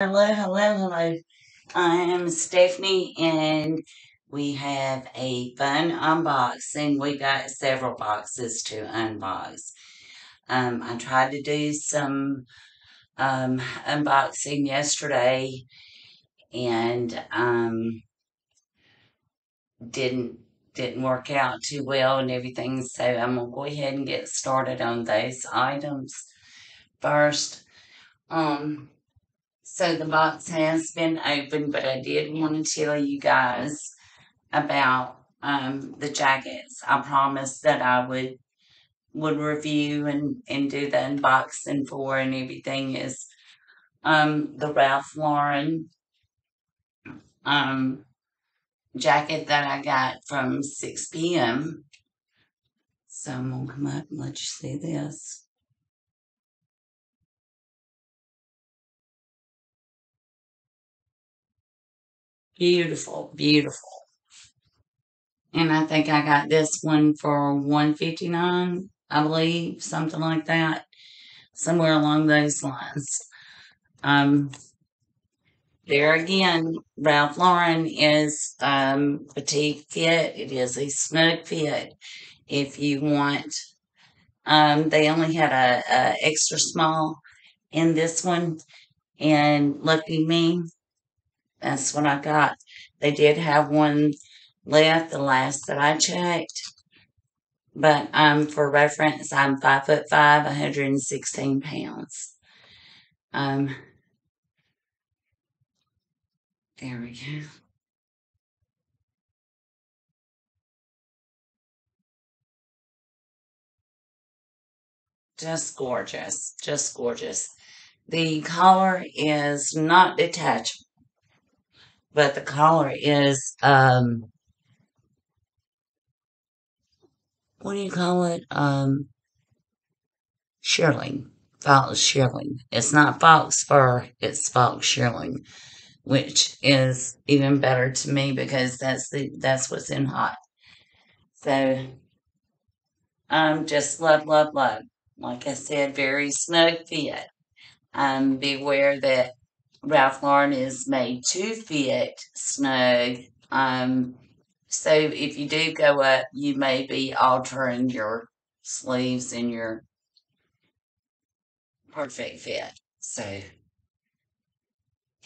Hello, hello, hello. I am Stephanie, and we have a fun unboxing. We got several boxes to unbox. Um, I tried to do some um, unboxing yesterday, and um, didn't didn't work out too well and everything. So I'm gonna go ahead and get started on those items first. Um, so the box has been opened, but I did want to tell you guys about um, the jackets. I promised that I would would review and, and do the unboxing for and everything is um, the Ralph Lauren um, jacket that I got from 6 p.m. So I'm gonna come up and let you see this. Beautiful, beautiful. And I think I got this one for 159 I believe, something like that. Somewhere along those lines. Um there again, Ralph Lauren is um petite fit. It is a snug fit. If you want um they only had a, a extra small in this one and lucky me that's what I got. They did have one left, the last that I checked. But um, for reference, I'm five foot five, 116 pounds. Um, there we go. Just gorgeous, just gorgeous. The collar is not detachable, but the collar is um, what do you call it? Um, shearling, fox shearling. It's not fox fur; it's fox shearling, which is even better to me because that's the that's what's in hot. So, um, just love, love, love. Like I said, very snug fit. Um, beware that Ralph Lauren is made to fit snug. Um, so if you do go up, you may be altering your sleeves and your perfect fit. So,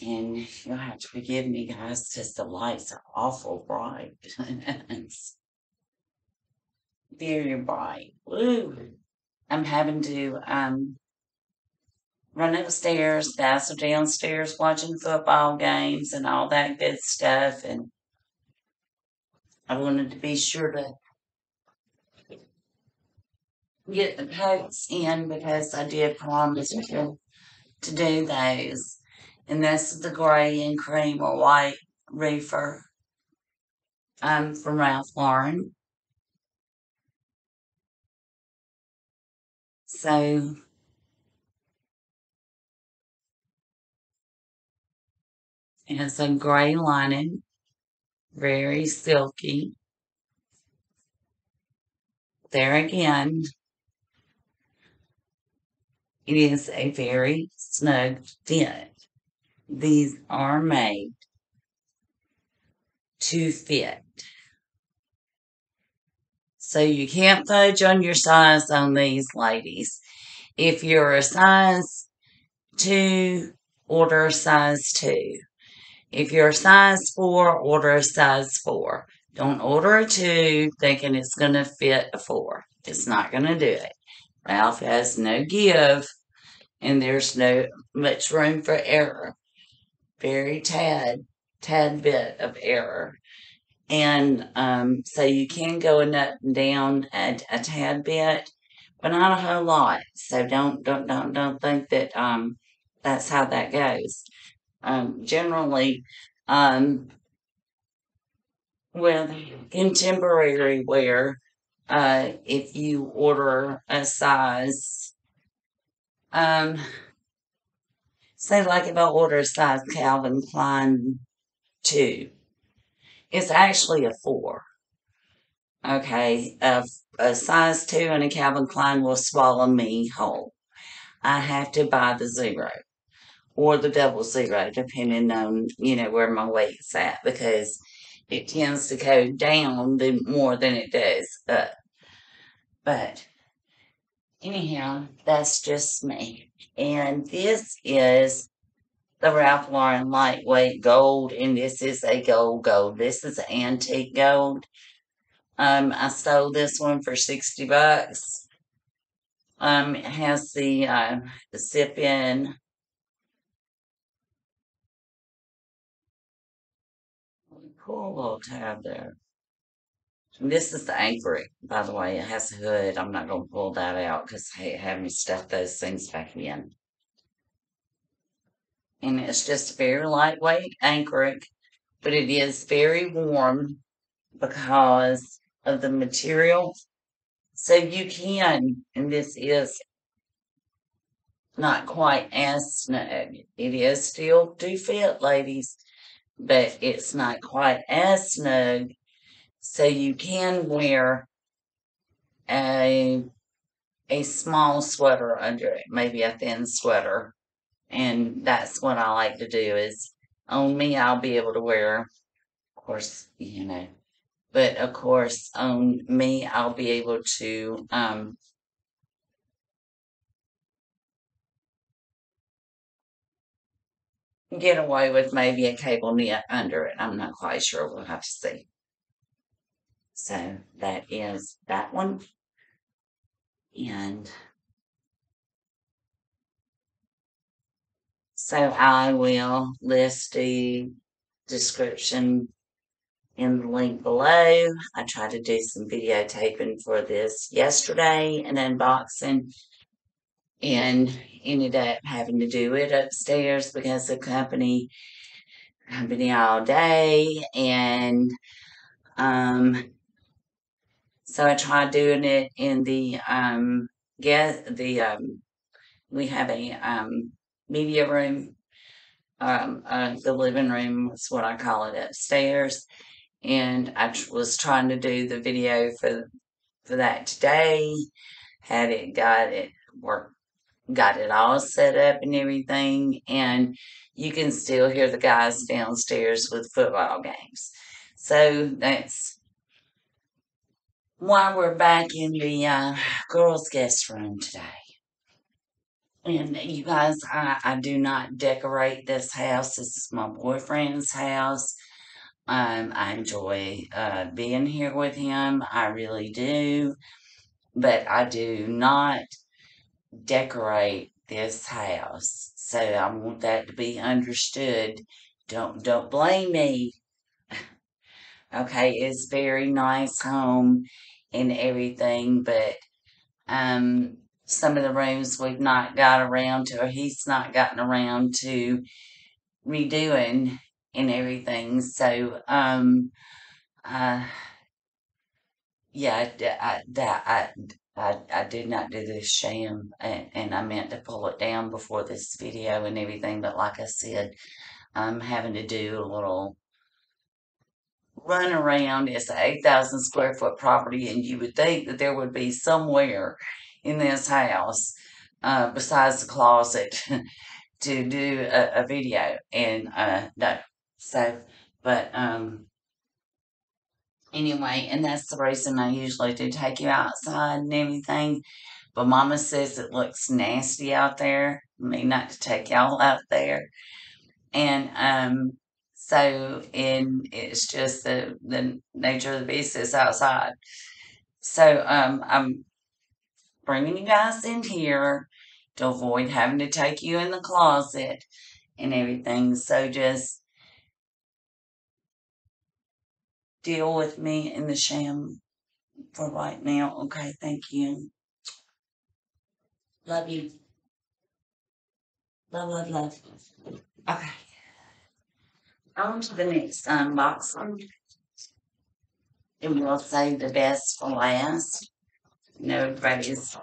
and you'll have to forgive me, guys, because the lights are awful bright. very bright. Woo. I'm having to um, run upstairs, dazzle downstairs watching football games and all that good stuff. And I wanted to be sure to get the coats in because I did promise to, to do those. And that's the gray and cream or white reefer um, from Ralph Lauren. So it's a gray lining, very silky. There again, it is a very snug fit. These are made to fit. So you can't fudge on your size on these ladies. If you're a size 2, order a size 2. If you're a size 4, order a size 4. Don't order a 2 thinking it's going to fit a 4. It's not going to do it. Ralph has no give and there's no much room for error. Very tad, tad bit of error. And um, so you can go and up and down a, a tad bit, but not a whole lot. So don't don't don't don't think that um, that's how that goes. Um, generally, um, with contemporary wear, uh, if you order a size, um, say like if I order a size Calvin Klein two, it's actually a four. Okay, a, a size two and a Calvin Klein will swallow me whole. I have to buy the zero. Or the double zero, depending on, you know, where my weight's at, because it tends to go down more than it does up. But anyhow, that's just me. And this is the Ralph Lauren lightweight gold, and this is a gold gold. This is antique gold. Um, I stole this one for sixty bucks. Um, it has the uh, the zip in. Little tab there. And this is the anorak, by the way. It has a hood. I'm not going to pull that out because I having to stuff those things back in. And it's just very lightweight anchoric, but it is very warm because of the material. So you can, and this is not quite as snug. It is still do fit, ladies, but it's not quite as snug. So you can wear a a small sweater under it, maybe a thin sweater. And that's what I like to do is on me I'll be able to wear of course, you know. But of course on me I'll be able to um get away with maybe a cable knit under it. I'm not quite sure. We'll have to see. So that is that one. And so I will list the description in the link below. I tried to do some videotaping for this yesterday, and unboxing, and ended up having to do it upstairs because the company company all day and um so I tried doing it in the um get the um we have a um media room um uh, the living room is what I call it upstairs. And I tr- was trying to do the video for for that today. Had it got it work got it all set up and everything and you can still hear the guys downstairs with football games so that's why we're back in the uh, girls guest room today and you guys I, I do not decorate this house this is my boyfriend's house um, I enjoy uh, being here with him. I really do. But I do not decorate this house. So I want that to be understood. Don't don't blame me. Okay, it's very nice home and everything, but um some of the rooms we've not got around to or he's not gotten around to redoing and everything. So um uh yeah, I, I, that I, I, I did not do this sham, and, and I meant to pull it down before this video and everything. But like I said, I'm having to do a little run around. It's an 8,000 square foot property, and you would think that there would be somewhere in this house uh, besides the closet to do a, a video, and uh, no. So, but um, anyway, and that's the reason I usually do take you outside and everything. But Mama says it looks nasty out there. Me not to take y'all out there, and um, so and it's just the the nature of the beast is outside. So um, I'm bringing you guys in here to avoid having to take you in the closet and everything. So just deal with me in the sham for right now. Okay, thank you. Love you. Love, love, love. Okay. On to the next unboxing. And we'll save the best for last. No, everybody's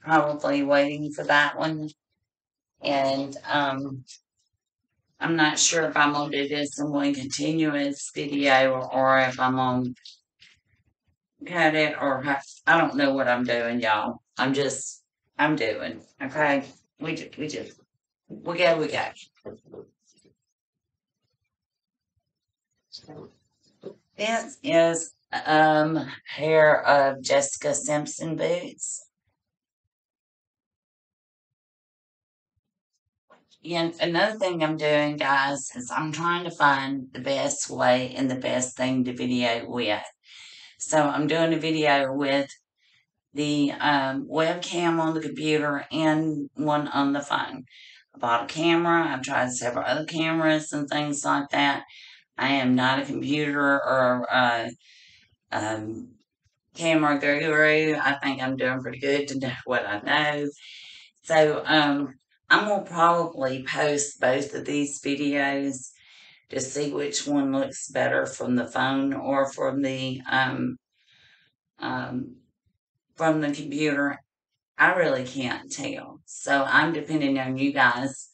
probably waiting for that one. And um I'm not sure if I'm gonna do this in one continuous video or, or if I'm gonna cut it or I don't know what I'm doing, y'all. I'm just I'm doing okay. We just we just We go, we go. This is um pair of Jessica Simpson boots. And another thing I'm doing, guys, is I'm trying to find the best way and the best thing to video with. So I'm doing a video with the um, webcam on the computer and one on the phone. I bought a camera. I've tried several other cameras and things like that. I am not a computer or a um, camera guru. I think I'm doing pretty good to know what I know. So um, I'm gonna probably post both of these videos to see which one looks better from the phone or from the um, um, from the computer. I really can't tell. So I'm depending on you guys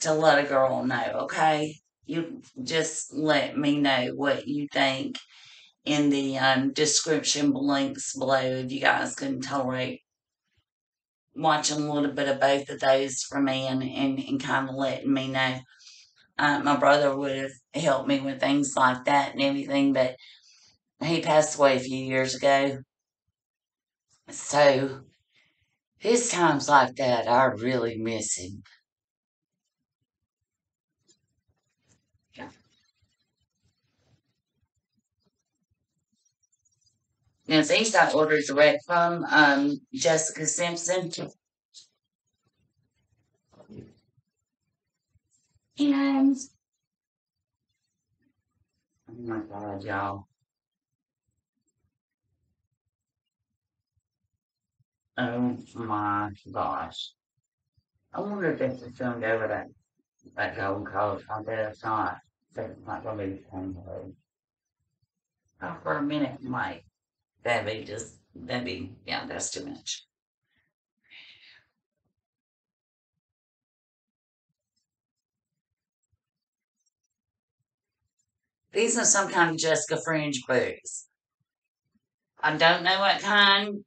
to let a girl know, okay? You just let me know what you think in the um, description links below if you guys can tolerate watching a little bit of both of those for me and, and, and kind of letting me know. Uh, my brother would have helped me with things like that and everything, but he passed away a few years ago. So, his times like that, I really miss him. Now, these I ordered direct from um, Jessica Simpson. And, oh my God, y'all. Oh my gosh. I wonder if this is go with that, that gold coat. I bet it's not. It's not going to be the same way. Oh, for a minute, Mike. That'd be just, that'd be, yeah, that's too much. These are some kind of Jessica Fringe boots. I don't know what kind.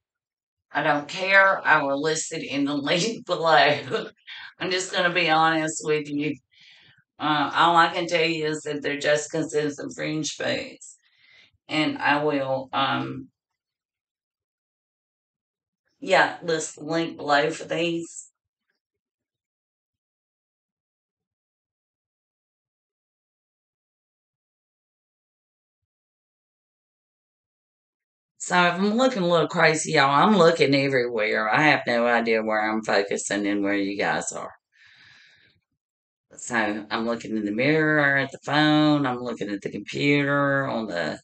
I don't care. I will list it in the link below. I'm just going to be honest with you. Uh, all I can tell you is that they're Jessica Simpson Fringe boots. And I will, um, yeah, list link below for these. So if I'm looking a little crazy, y'all, I'm looking everywhere. I have no idea where I'm focusing and where you guys are. So I'm looking in the mirror at the phone, I'm looking at the computer on the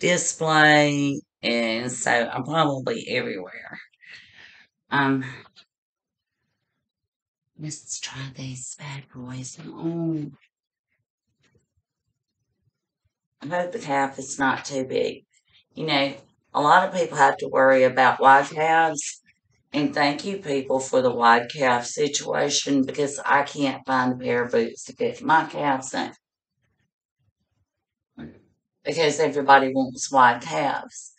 display, and so I'm probably everywhere. Um, let's try these bad boys on. I hope the calf is not too big. You know, a lot of people have to worry about wide calves. And thank you, people, for the wide calf situation because I can't find a pair of boots to fit my calves in. Because everybody wants wide calves.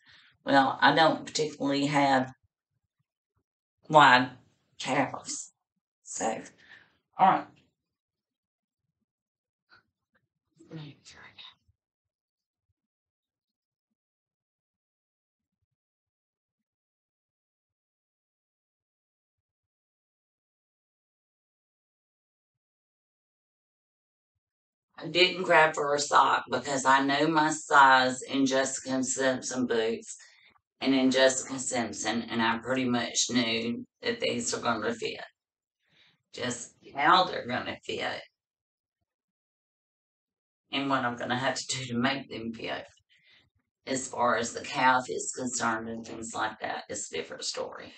Well, I don't particularly have wide calves. So, all right. I didn't grab for a sock because I know my size in Jessica Simpson boots and then Jessica Simpson, and I pretty much knew that these are going to fit. Just how they're going to fit and what I'm going to have to do to make them fit. As far as the calf is concerned and things like that, it's a different story.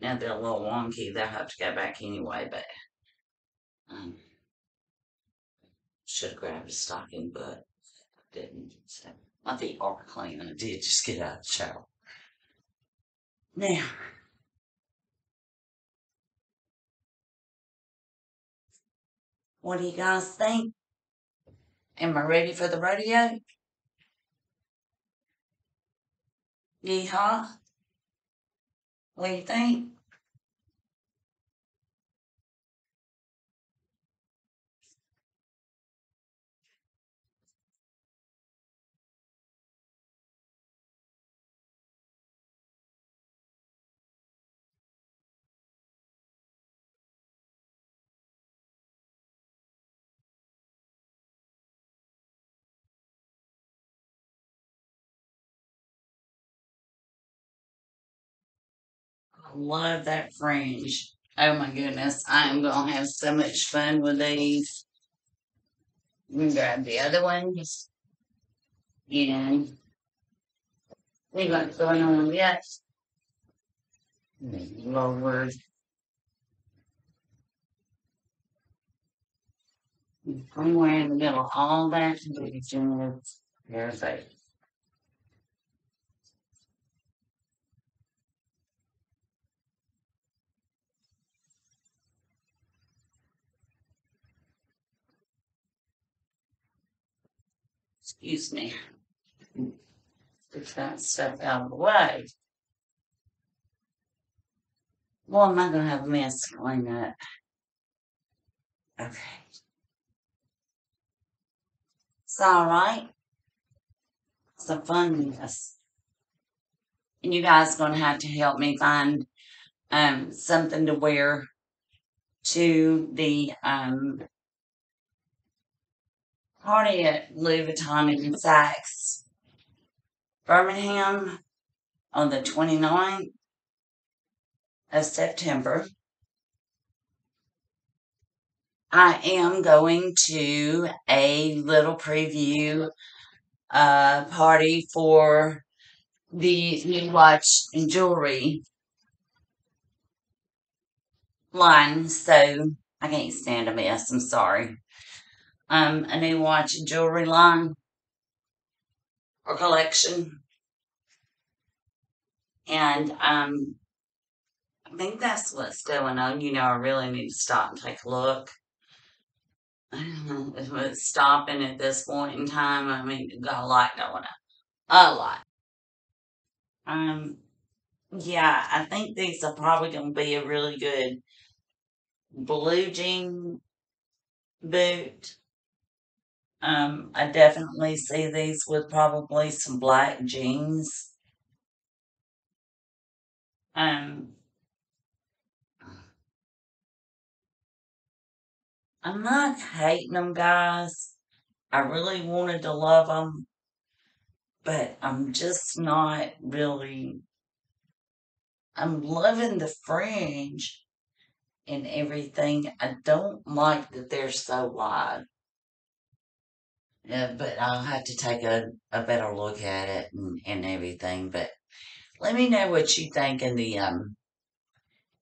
Now they're a little wonky, they'll have to go back anyway, but um, should have grabbed a stocking, but didn't. So my feet are clean. And I did just get out of the shower. Now, what do you guys think? Am I ready for the rodeo? Yeehaw. What do you think? Love that fringe. Oh my goodness, I am gonna have so much fun with these. Me grab the other ones. And we got going on yet. Lord. Somewhere in the middle all that, there's perfect. Excuse me. Get that stuff out of the way. Well, I'm not gonna have a mess to clean up? Okay. It's all right. It's a fun mess. And you guys gonna have to help me find um something to wear to the um party at Louis Vuitton in Saks, Birmingham on the 29th of September. I am going to a little preview uh, party for the new watch and jewelry line, so I can't stand a mess. I'm sorry. Um, a new watch and jewelry line or collection, and um, I think that's what's going on. You know, I really need to stop and take a look. I don't know if it's stopping at this point in time. I mean, got a lot going on. A lot. Um, yeah, I think these are probably going to be a really good blue jean boot. Um, I definitely see these with probably some black jeans. Um, I'm not hating them, guys. I really wanted to love them, but I'm just not really. I'm loving the fringe and everything. I don't like that they're so wide. Yeah, but I'll have to take a, a better look at it and, and everything. But let me know what you think in the um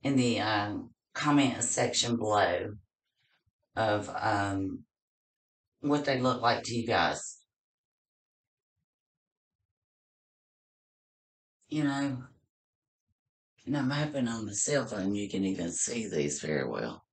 in the um comment section below of um what they look like to you guys. You know, and I'm hoping on the cell phone you can even see these very well.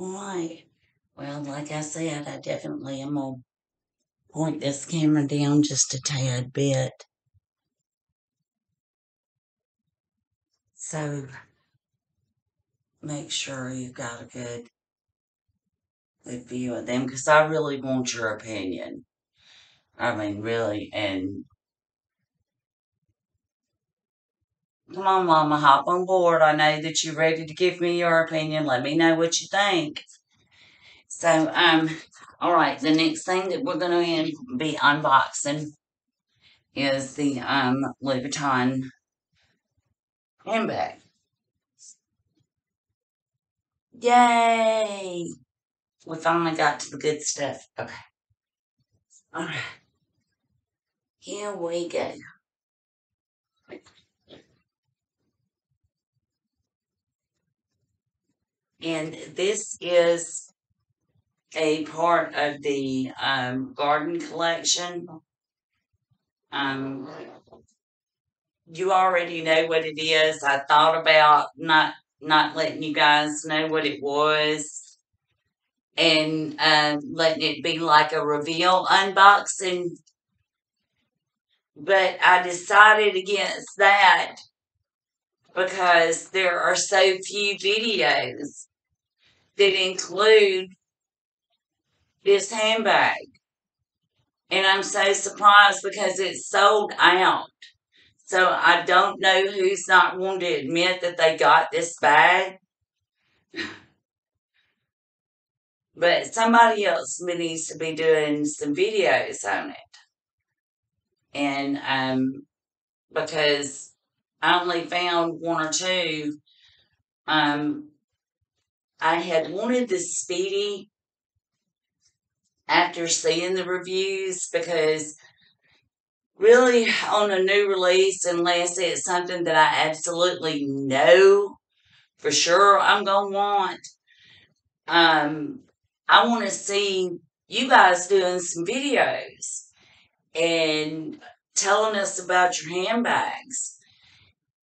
Right. Well, like I said, I definitely am gonna point this camera down just a tad bit. So make sure you've got a good good view of them because I really want your opinion. I mean, really, and come on, Mama, hop on board. I know that you're ready to give me your opinion. Let me know what you think. So, um, all right, the next thing that we're going to be unboxing is the um Louis Vuitton handbag. Yay! We finally got to the good stuff. Okay. All right. Here we go. And this is a part of the um, garden collection. Um, you already know what it is. I thought about not not letting you guys know what it was and uh, letting it be like a reveal unboxing. But I decided against that because there are so few videos that include this handbag. And I'm so surprised because it's sold out. So I don't know who's not wanting to admit that they got this bag. But somebody else needs to be doing some videos on it. And um because I only found one or two. Um I had wanted the Speedy after seeing the reviews because really on a new release unless it's something that I absolutely know for sure I'm gonna want. Um I wanna see you guys doing some videos and telling us about your handbags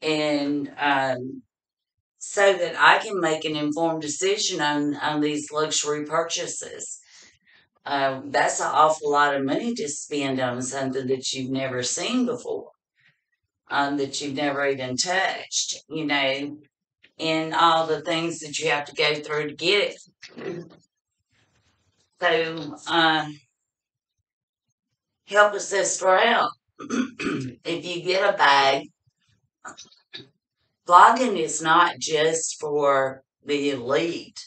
and um so that I can make an informed decision on on these luxury purchases. Um, that's an awful lot of money to spend on something that you've never seen before, um, that you've never even touched, you know, and all the things that you have to go through to get it. So, uh, help a sister out. if you get a bag, blogging is not just for the elite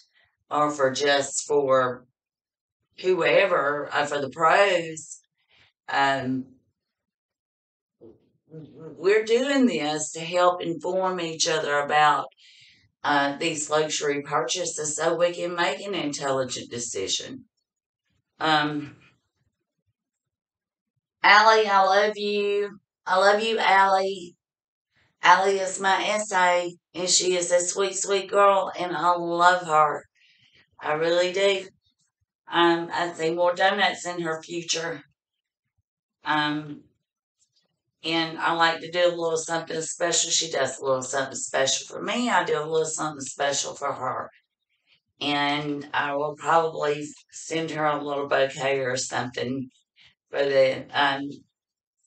or for just for whoever uh, for the pros. Um, we're doing this to help inform each other about uh, these luxury purchases so we can make an intelligent decision. Um, Allie, I love you. I love you, Allie. Allie is my SA, and she is a sweet, sweet girl, and I love her. I really do. Um, I see more donuts in her future. Um, and I like to do a little something special. She does a little something special for me. I do a little something special for her. And I will probably send her a little bouquet or something for the um,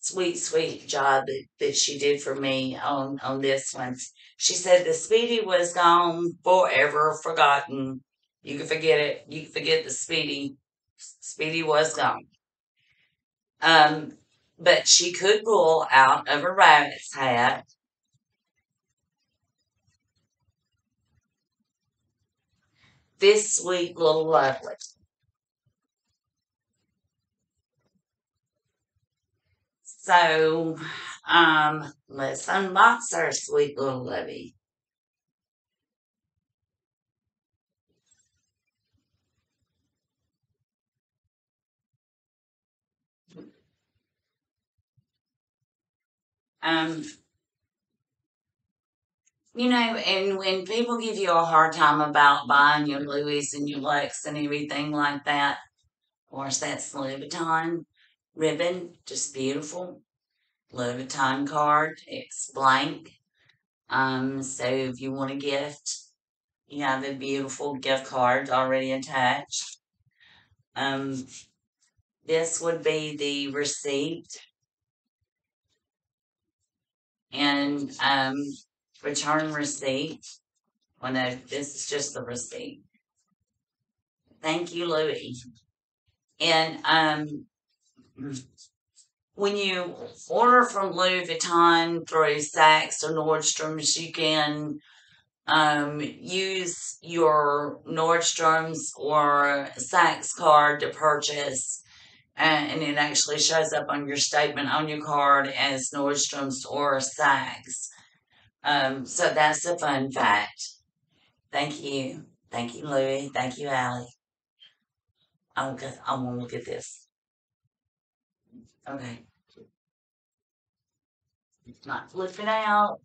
sweet, sweet job that, that she did for me on, on this one. She said the Speedy was gone forever, forgotten. You can forget it. You can forget the Speedy. Speedy was gone. Um, but she could pull out of a rabbit's hat this sweet little lovely. So, um, let's unbox our sweet little lovey. Um, you know, and when people give you a hard time about buying your Louis and your Lux and everything like that, of course, that's Louis Vuitton ribbon, just beautiful. Louis Vuitton card, it's blank. Um, so if you want a gift, you have a beautiful gift card already attached. Um, this would be the receipt and um, return receipt. Well, no, this is just the receipt. Thank you, Louis. And um, when you order from Louis Vuitton through Saks or Nordstrom's, you can um, use your Nordstrom's or Saks card to purchase, and, it actually shows up on your statement on your card as Nordstrom's or Saks. Um, so that's a fun fact. Thank you. Thank you, Louis. Thank you, Allie. I'm I'm gonna look at this. Okay. It's not flipping out.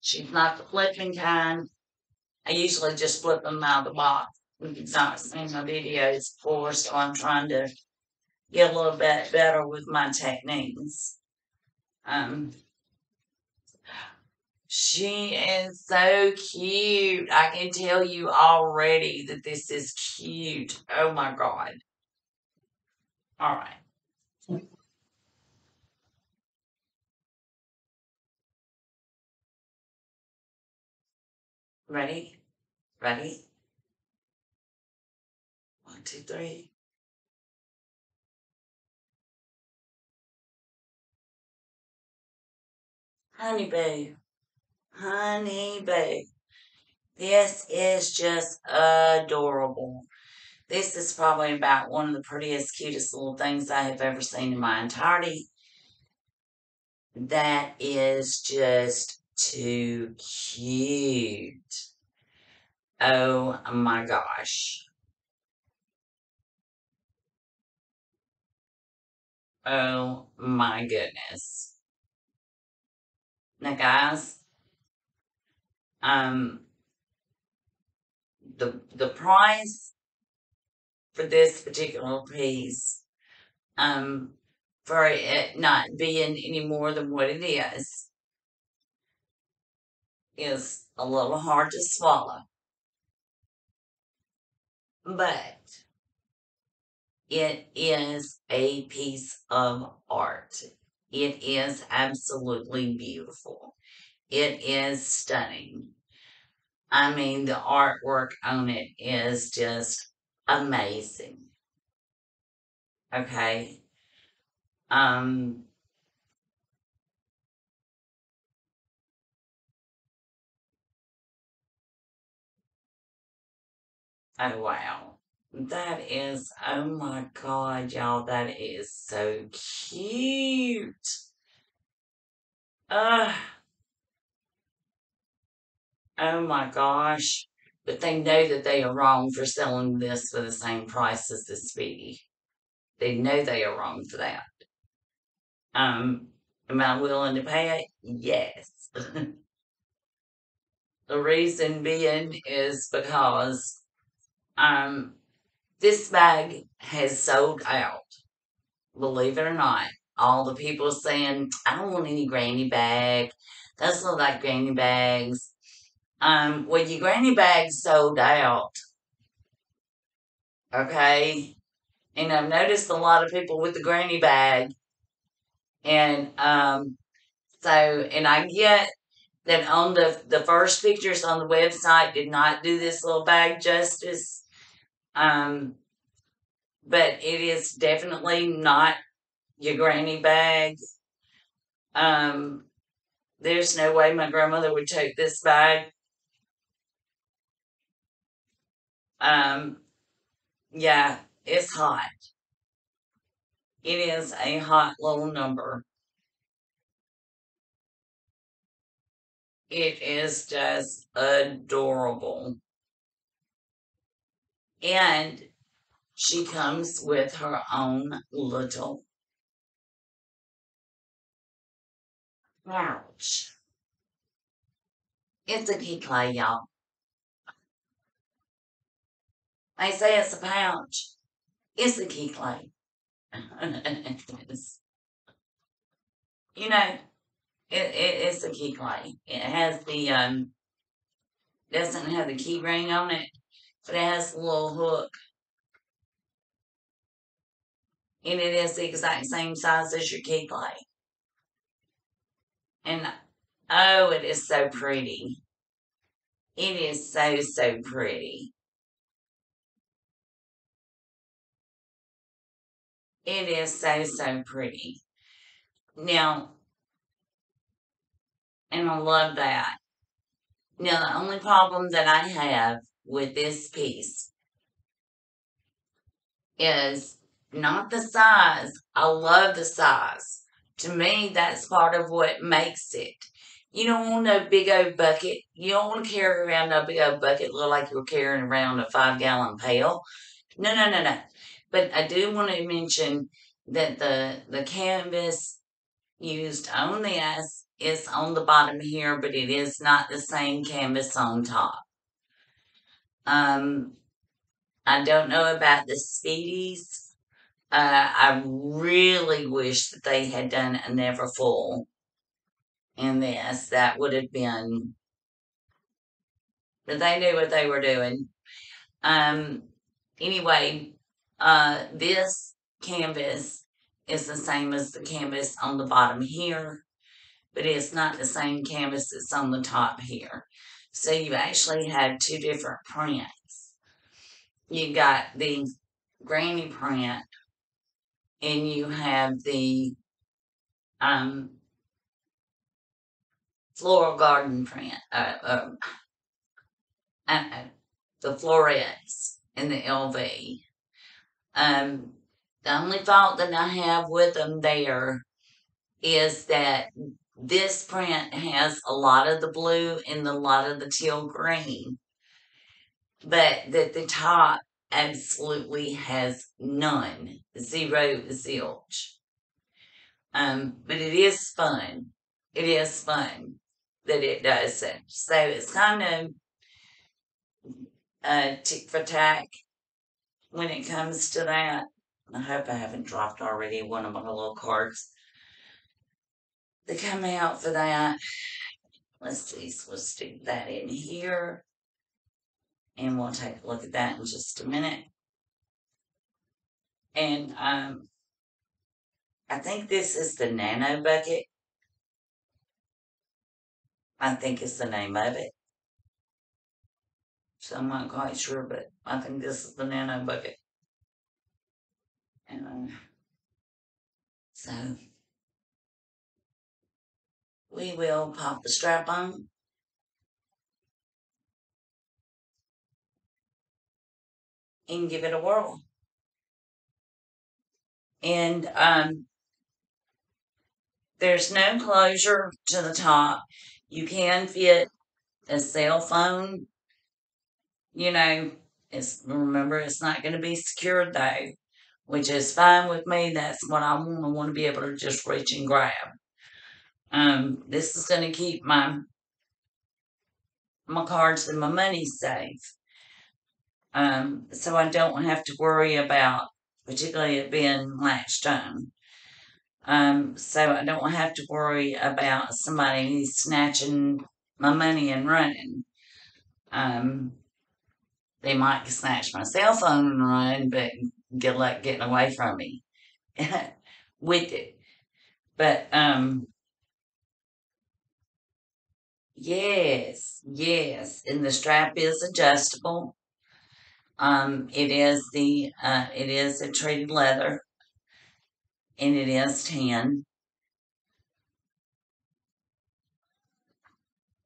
She's not the flipping kind. I usually just flip them out of the box. You've not seen my videos before, so I'm trying to get a little bit better with my techniques. Um, she is so cute. I can tell you already that this is cute. Oh my God. All right. Ready? Ready? One, two, three. Honey boo. Honey boo. This is just adorable. This is probably about one of the prettiest, cutest little things I have ever seen in my entirety. That is just too cute. Oh my gosh. Oh my goodness. Now, guys, um, the the price for this particular piece, um, for it not being any more than what it is, is a little hard to swallow. But it is a piece of art. It is absolutely beautiful. It is stunning. I mean, the artwork on it is just amazing. Okay. Um, oh wow. That is, oh my god, y'all, that is so cute. Uh, oh my gosh. But they know that they are wrong for selling this for the same price as the Speedy. They know they are wrong for that. Um, am I willing to pay it? Yes. the reason being is because um this bag has sold out. Believe it or not. All the people saying, I don't want any granny bag. Those look like granny bags. Um, well, your granny bag sold out. Okay. And I've noticed a lot of people with the granny bag. And um so and I get that on the the first pictures on the website did not do this little bag justice. Um but it is definitely not your granny bag. Um there's no way my grandmother would take this bag. Um yeah, it's hot. It is a hot little number. It is just adorable. And she comes with her own little pouch. It's a key clay, y'all. They say it's a pouch. It's a key clay. you know, it, it it's a key clay. It has the um doesn't have the key ring on it, but it has a little hook. And it is the exact same size as your key clay. And oh, it is so pretty. It is so, so pretty. It is so, so pretty. Now, and I love that. Now, the only problem that I have with this piece is not the size. I love the size. To me, that's part of what makes it. You don't want no big old bucket. You don't want to carry around no big old bucket look like you're carrying around a five gallon pail. No, no, no, no. But I do want to mention that the the canvas used on this is on the bottom here, but it is not the same canvas on top. Um, I don't know about the Speedies. Uh, I really wish that they had done a Neverfull in this. That would have been, but they knew what they were doing. Um, anyway, uh, this canvas is the same as the canvas on the bottom here, but it's not the same canvas that's on the top here. So you actually have two different prints. You got the granny print and you have the um floral garden print, uh, uh, uh, the florets and the LV. Um, the only fault that I have with them there is that this print has a lot of the blue and a lot of the teal green, but that the top absolutely has none, zero zilch. Um, but it is fun. It is fun that it does it. So it's kind of uh, tick for tack when it comes to that. I hope I haven't dropped already one of my little cards that come out for that. Let's see, so let's stick that in here. And we'll take a look at that in just a minute. And um, I think this is the Nano Bucket. I think it's the name of it. So I'm not quite sure, but I think this is the Nano Bucket. And so we will pop the strap on. And give it a whirl. And um, there's no closure to the top. You can fit a cell phone. You know, it's remember it's not going to be secured though, which is fine with me. That's what I want. I want to be able to just reach and grab. Um, this is going to keep my my cards and my money safe. Um, so I don't have to worry about, particularly it being latched on. Um, so I don't have to worry about somebody snatching my money and running. Um, they might snatch my cell phone and run, but good luck getting away from me with it. But um, yes, yes, and the strap is adjustable. Um, it is the uh, it is a treated leather, and it is tan.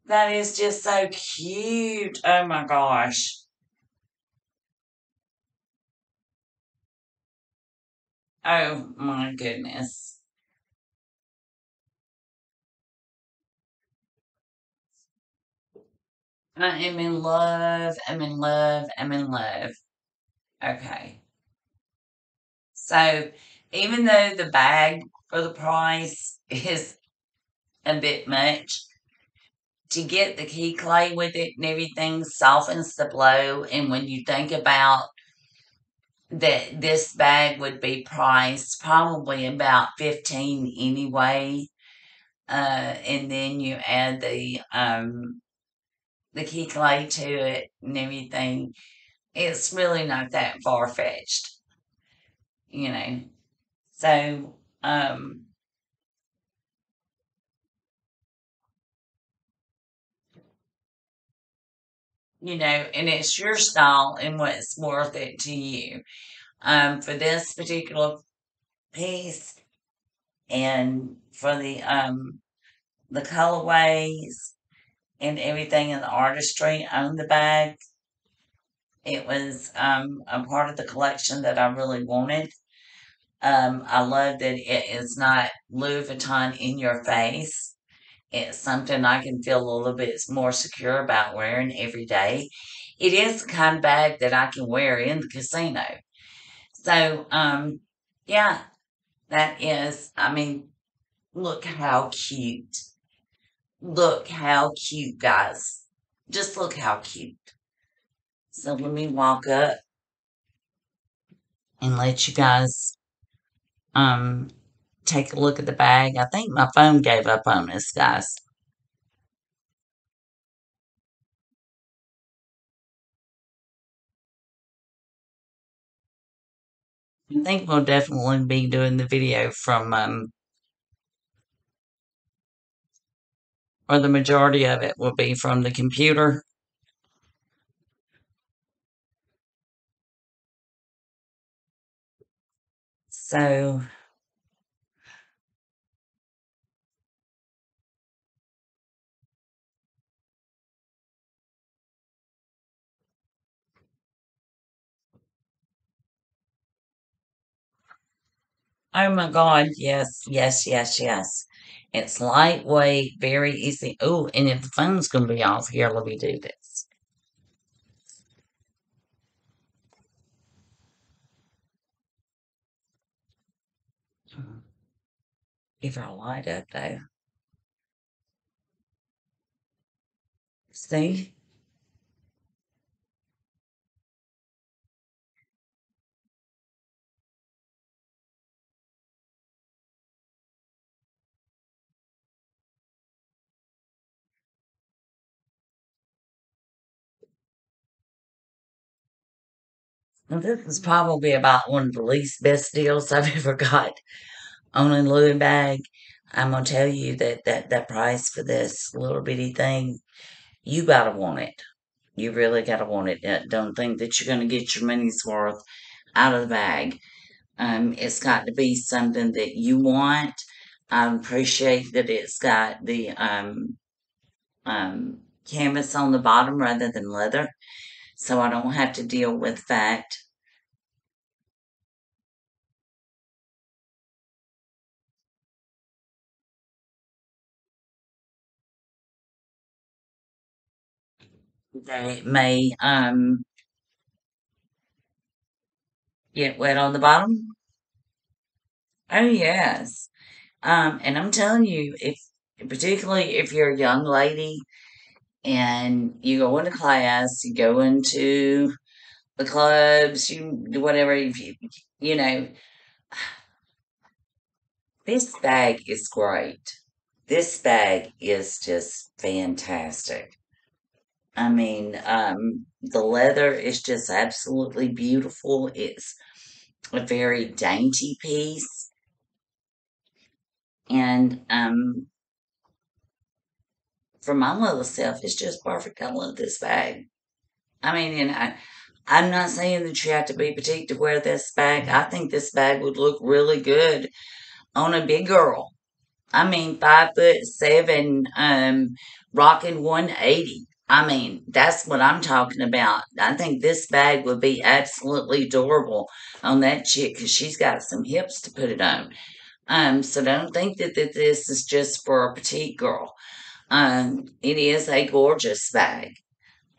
That is just so cute. Oh my gosh. Oh my goodness. I am in love. I'm in love. I'm in love. Okay. So even though the bag for the price is a bit much, to get the key clay with it and everything softens the blow. And when you think about that this bag would be priced probably about 15 anyway. Uh, and then you add the um, the key clay to it and everything. It's really not that far-fetched you know. So um you know and it's your style and what's worth it to you um, for this particular piece and for the um, the colorways and everything in the artistry on the bag. It was um, a part of the collection that I really wanted. Um, I love that it is not Louis Vuitton in your face. It's something I can feel a little bit more secure about wearing every day. It is the kind of bag that I can wear in the casino. So, um, yeah, that is, I mean, look how cute. Look how cute, guys. Just look how cute. So let me walk up and let you guys um take a look at the bag. I think my phone gave up on us, guys. I think we'll definitely be doing the video from um or the majority of it will be from the computer. So Oh my God, yes, yes, yes, yes. It's lightweight, very easy. Oh, and if the phone's gonna be off here, let me do this. Give a light up though. See? This is probably about one of the least best deals I've ever got on a Louis bag. I'm gonna tell you that that that price for this little bitty thing, you gotta want it. You really gotta want it. Don't think that you're gonna get your money's worth out of the bag. Um, it's got to be something that you want. I appreciate that it's got the um, um, canvas on the bottom rather than leather, so I don't have to deal with that it may um, get wet on the bottom. Oh yes, um, and I'm telling you, if particularly if you're a young lady and you go into class, you go into the clubs, you do whatever, you, you know, this bag is great. This bag is just fantastic. I mean, um, the leather is just absolutely beautiful. It's a very dainty piece. And um, for my little self, it's just perfect. I love this bag. I mean, and I, I'm not saying that you have to be petite to wear this bag. I think this bag would look really good on a big girl. I mean, five foot seven, um, rocking 180. I mean, that's what I'm talking about. I think this bag would be absolutely adorable on that chick because she's got some hips to put it on. Um, so don't think that, that this is just for a petite girl. Um, it is a gorgeous bag.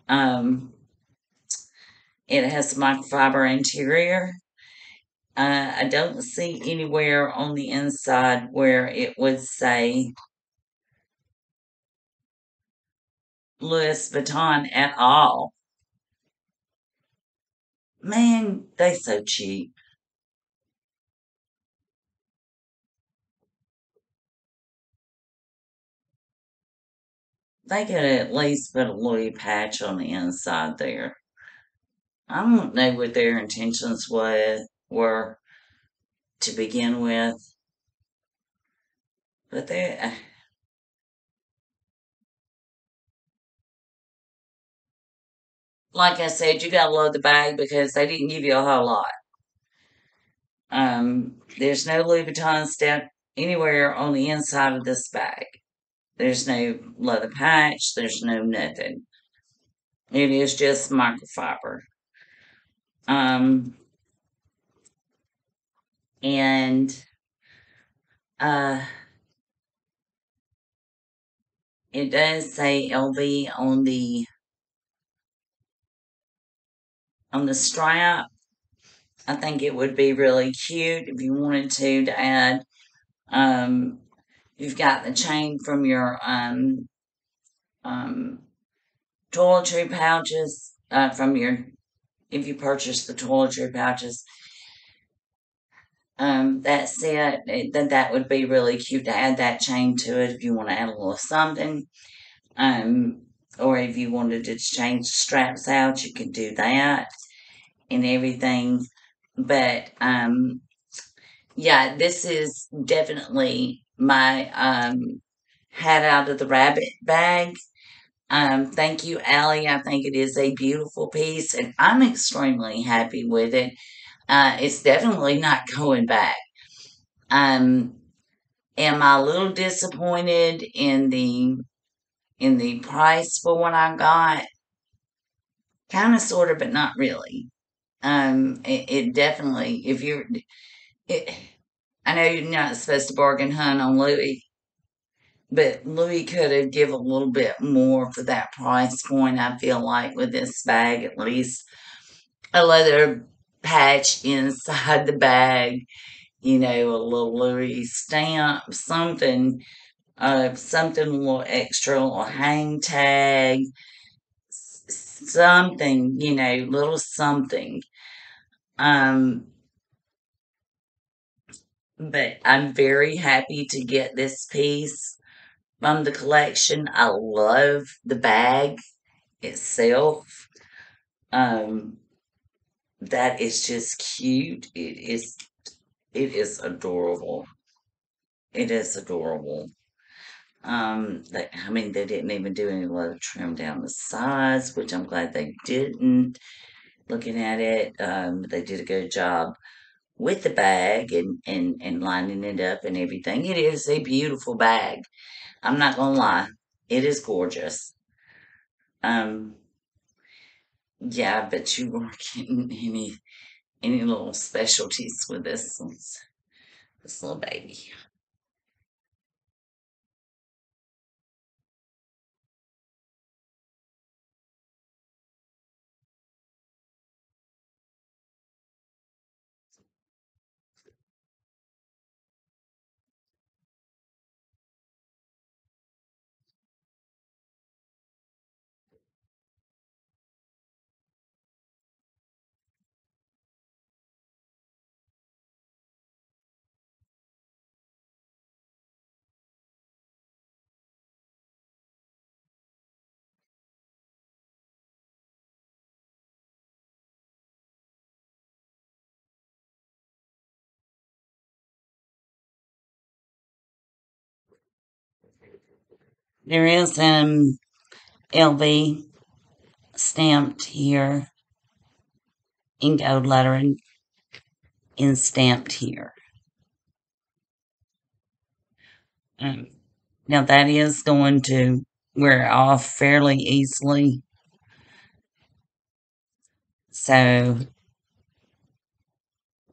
Um, it has a microfiber interior. Uh, I don't see anywhere on the inside where it would say Louis Vuitton at all. Man, they so cheap. They could at least put a Louis patch on the inside there. I don't know what their intentions were, were to begin with, but they, uh, like I said, you gotta love the bag because they didn't give you a whole lot. Um, there's no Louis Vuitton stamp anywhere on the inside of this bag. There's no leather patch. There's no nothing. It is just microfiber. Um, and uh, it does say LV on the on the strap. I think it would be really cute if you wanted to to add. Um, you've got the chain from your um, um, toiletry pouches uh, from your if you purchase the toiletry pouches. Um, that set it, that that would be really cute to add that chain to it if you want to add a little something. Um, or if you wanted to change straps out, you could do that and everything. But um, yeah, this is definitely my um, hat out of the rabbit bag. Um, thank you, Allie. I think it is a beautiful piece, and I'm extremely happy with it. Uh, it's definitely not going back. Um, am I a little disappointed in the in the price for what I got? Kind of, sort of, but not really. Um, it, it definitely, if you're, it, I know you're not supposed to bargain hunt on Louis, but Louis could have give a little bit more for that price point. I feel like with this bag, at least a leather patch inside the bag, you know, a little Louis stamp, something, uh, something a little extra, a little hang tag, something, you know, little something. Um, but I'm very happy to get this piece from the collection. I love the bag itself. Um, that is just cute. It is it is adorable. It is adorable. Um, they, I mean, they didn't even do any leather trim down the sides, which I'm glad they didn't. Looking at it, um, they did a good job with the bag and, and, and lining it up and everything. It is a beautiful bag. I'm not gonna lie. It is gorgeous. Um, yeah, but you weren't getting any any little specialties with this this little baby. There is um LV stamped here in gold lettering and stamped here. Um, now that is going to wear off fairly easily. So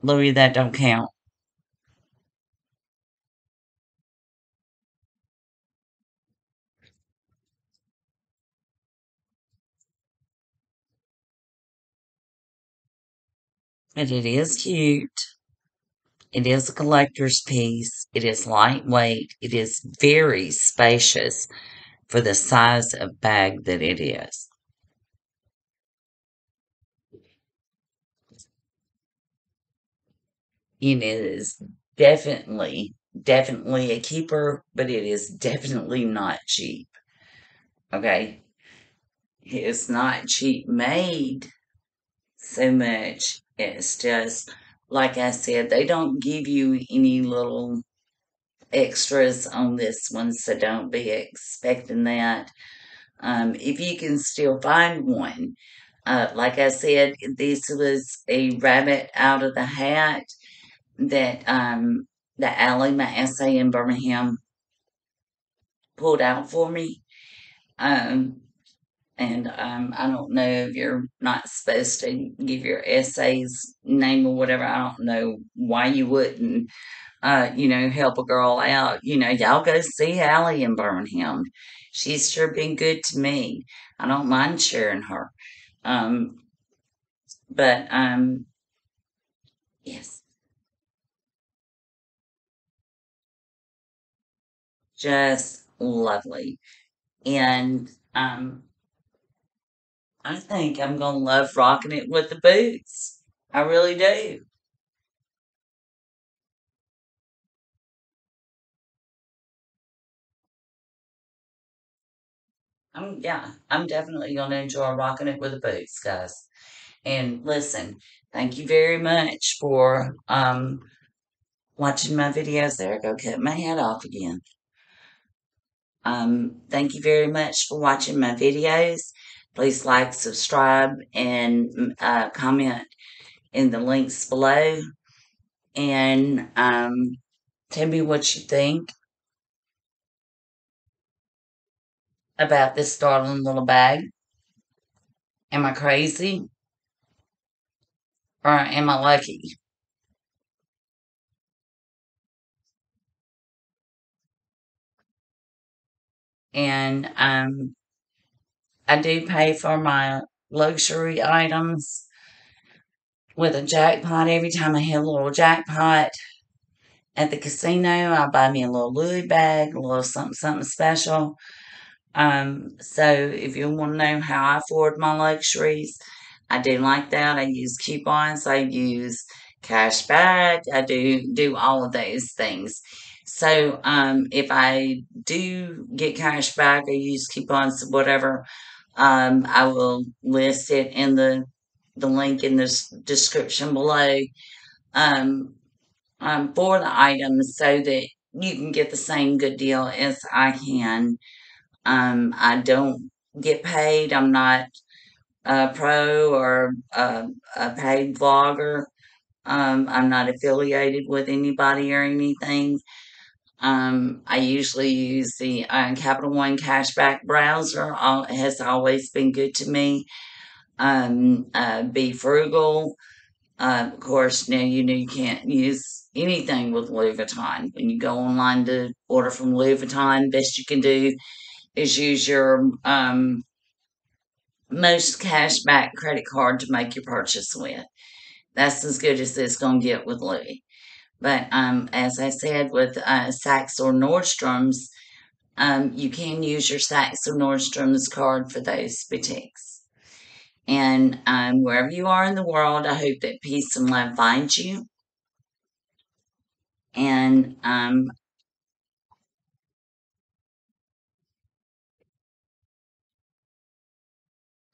Louis, that don't count. But it is cute. It is a collector's piece. It is lightweight. It is very spacious for the size of bag that it is. It is definitely, definitely a keeper, but it is definitely not cheap. Okay? It's not cheap made so much. It's just, like I said, they don't give you any little extras on this one, so don't be expecting that. Um, if you can still find one, uh, like I said, this was a rabbit out of the hat that um, the Allie, my SA in Birmingham, pulled out for me. Um, and um, I don't know if you're not supposed to give your SA's name or whatever. I don't know why you wouldn't, uh, you know, help a girl out. You know, y'all go see Allie in Birmingham. She's sure been good to me. I don't mind sharing her. Um, but um, yes, just lovely. And um, I think I'm gonna love rocking it with the boots. I really do. I'm yeah, I'm definitely gonna enjoy rocking it with the boots, guys. And listen, thank you very much for um watching my videos. There, go cut my head off again. Um, thank you very much for watching my videos. Please like, subscribe, and mm, uh, comment in the links below. And um, Tell me what you think about this darling little bag. Am I crazy? Or am I lucky? And um, I do pay for my luxury items with a jackpot every time I hit a little jackpot at the casino. I buy me a little Louis bag, a little something something special. Um, so if you want to know how I afford my luxuries, I do like that. I use coupons. I use cash back. I do do all of those things. So um, if I do get cash back or use coupons, whatever, um, I will list it in the the link in this description below um, um, for the items so that you can get the same good deal as I can. Um, I don't get paid. I'm not a pro or a, a paid vlogger. Um, I'm not affiliated with anybody or anything. Um, I usually use the uh, Capital One cashback browser. All, has always been good to me. Um, uh, Befrugal. Uh, of course, now you know you can't use anything with Louis Vuitton. When you go online to order from Louis Vuitton, best you can do is use your um, most cashback credit card to make your purchase with. That's as good as it's going to get with Louis. But um, as I said, with uh, Saks or Nordstrom's, um, you can use your Saks or Nordstrom's card for those boutiques. And um, wherever you are in the world, I hope that peace and love finds you. And um,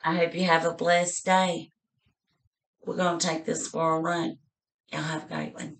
I hope you have a blessed day. We're going to take this for a run. Y'all have a great one.